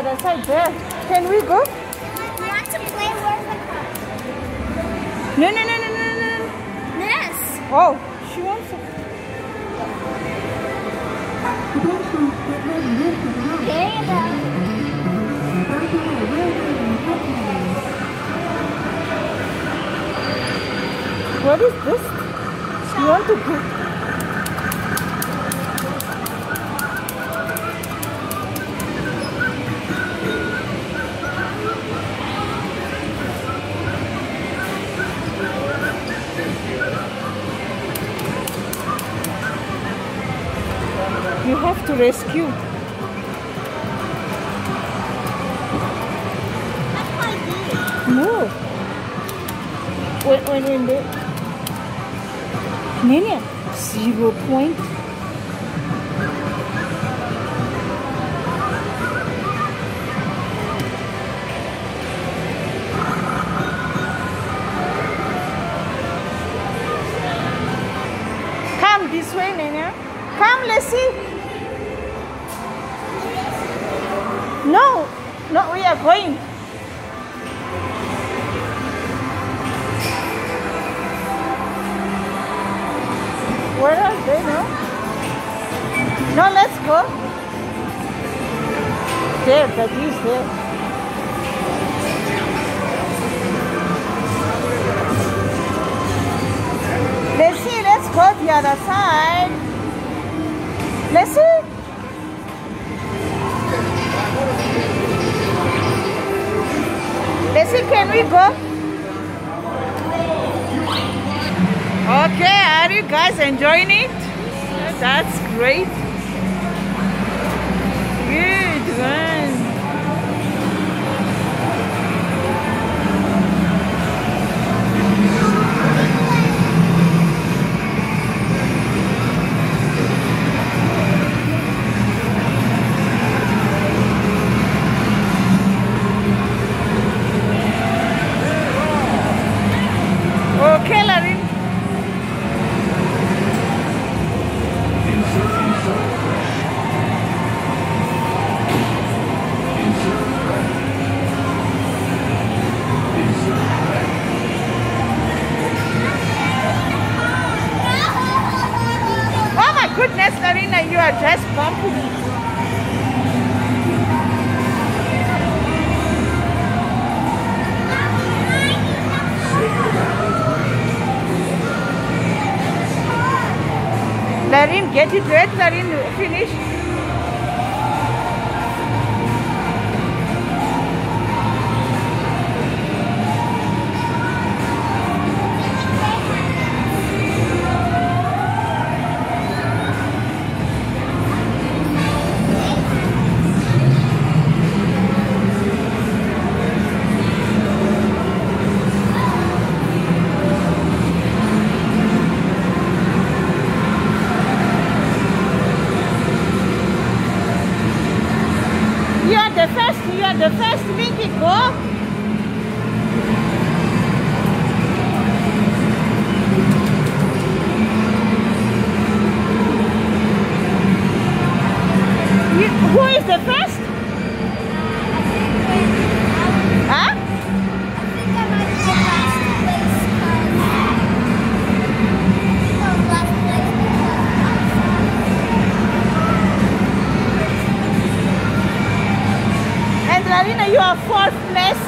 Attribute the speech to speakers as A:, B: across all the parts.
A: other side there. Can we go?
B: You want to play where's the car?
A: No, no, no, no, no, no.
B: This.
A: Oh, she wants to.
B: There you go.
A: What is this? You want to go? Rescue.
B: My idea.
A: No. When, when, when zero point. Let's see, let's go the other side. Let's see. Let's see, can we go? Okay, are you guys enjoying it? That's great. Goodness, Larina, you are just bumping. Larin, get it wet, Larin, finish. The first Winky, go. Who is the first? And you are fourth place.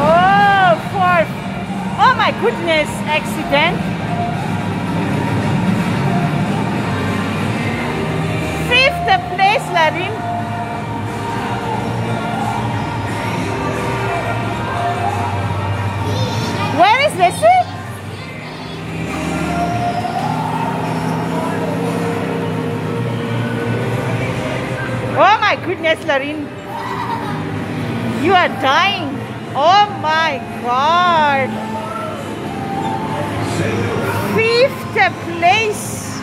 A: Oh, fourth. Oh my goodness, accident. Fifth place, Larin. My goodness, Larin. You are dying. Oh my god. Fifth place.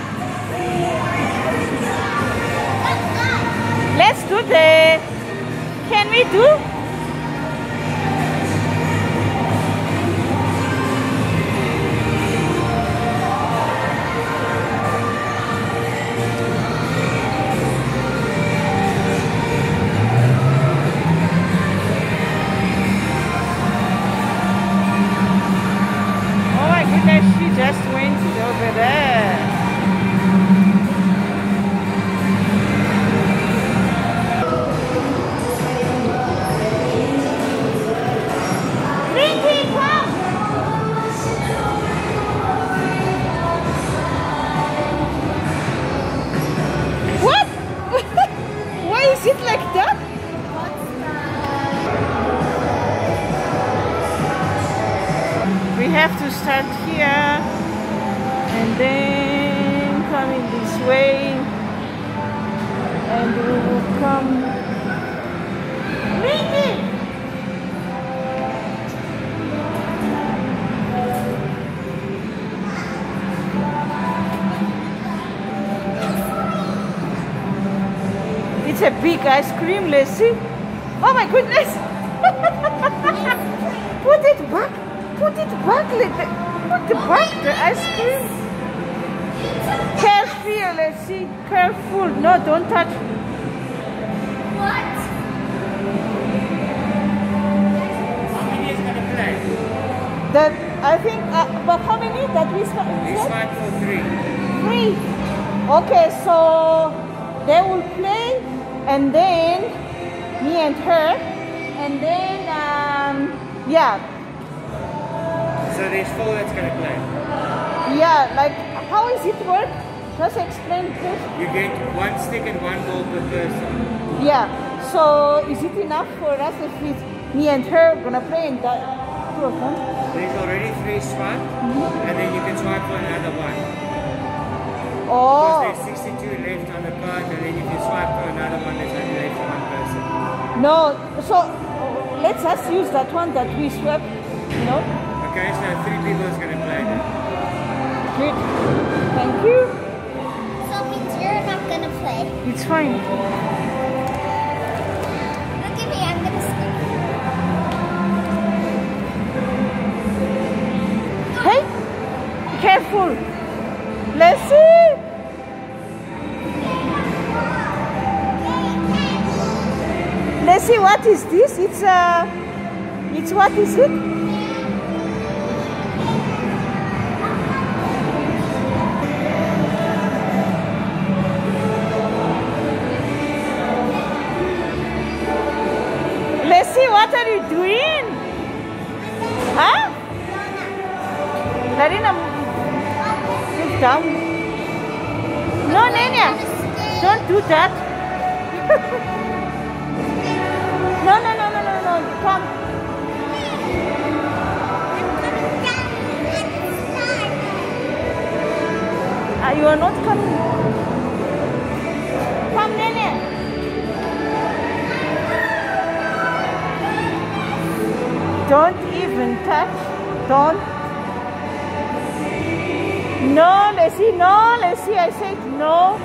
A: Let's do the. Can we do? we have to start here and then coming this way and we will come maybe It's a big ice cream, let's see. Oh my goodness! Put it back! Let the, put the back the ice cream. Careful, let's see. Careful. No, don't touch.
B: What?
C: How many is gonna play?
A: That I think. Uh, but how many that we start?
C: This one for three.
A: Three. Okay, so they will play, and then me and her, and then um, yeah,
C: So there's four that's gonna play.
A: yeah. Like how is it work? Just explain, this.
C: You get one stick and one ball per person.
A: Yeah. So is it enough for us if it's me and her gonna play in that two of them?
C: There's already three swiped, mm-hmm. and then you can swipe for another one.
A: Oh.
C: Because there's 62 left on the card, and then you swipe for another one, there's only left for one person.
A: No. So let's just use that one that we swept. You know.
C: Okay, so three people is gonna play.
A: Good. Thank you.
B: So it means you're not gonna play.
A: It's fine.
B: Look at me, I'm gonna skip.
A: Hey, careful. Let's see. Let's see what is this? It's uh it's what is it? Down. No, Nenya, don't do that. no, no, no, no, no, no. Come. Uh, you are not coming. Come, Nenya. Don't even touch. Don't. No, Leslie, no, Leslie, I said no.